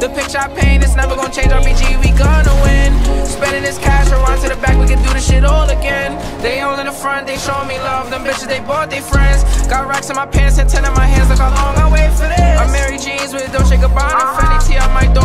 The picture I paint it's never gonna change, RPG, we gonna win. Spending this cash, run to the back, we can do the shit all again. They all in the front, they showing me love. Them bitches, they bought they friends. Got racks in my pants and ten in my hands. Look how long I wait for this. I'm Mary Jeans with Dolce Gabbana, uh-huh. Fendi T. I might throw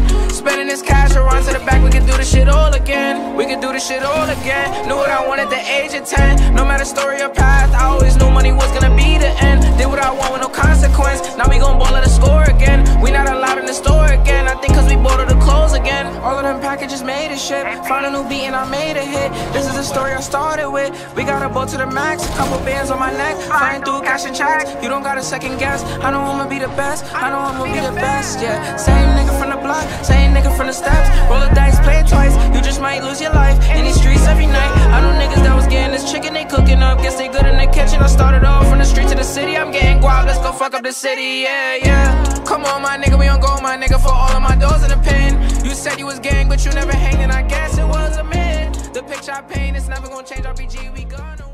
Shit all again. We can do the shit all again. Knew what I wanted at the age of 10. No matter story or path, I always knew money was gonna be the end. Did what I want with no consequence. Now we gon' ball at the score again. We not allowed in the store again. I think cause we bought all the clothes again. All of them packages made a shit. Found a new beat and I made a hit. This is the story I started with. We got a boat to the max. A couple bands on my neck. Flying through cash and checks. You don't got a second guess. I know I'ma be the best. I know I'ma be the best. Yeah. Same nigga from the block. Same nigga from the steps. City. I'm getting guap. Let's go fuck up the city. Yeah, yeah. Come on, my nigga. We don't go, my nigga, for all of my doors in the pen. You said you was gang, but you never hanging. I guess it was a myth. The picture I paint is never gonna change. RPG, we gonna.